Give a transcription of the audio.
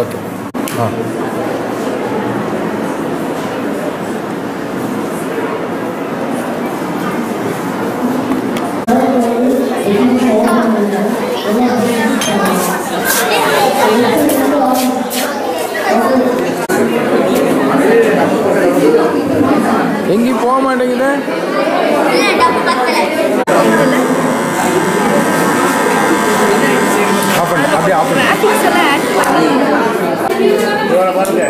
Okay. ஆ. எங்கேயும் போக மாட்டேங்குது. பாருங்க